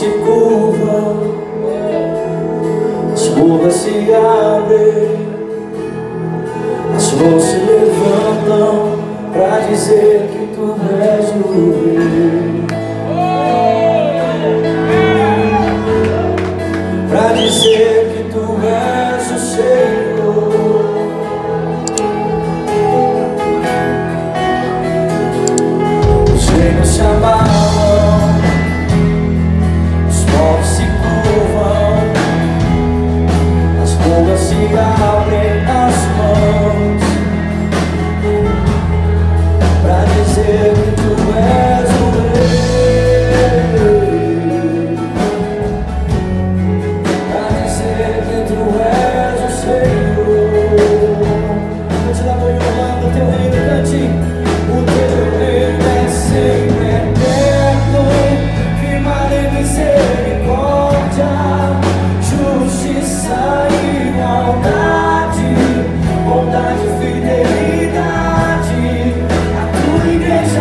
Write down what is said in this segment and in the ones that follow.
se curvam, as ruas se abrem, as mãos se levantam pra dizer que tu és o rei.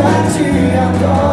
te adoro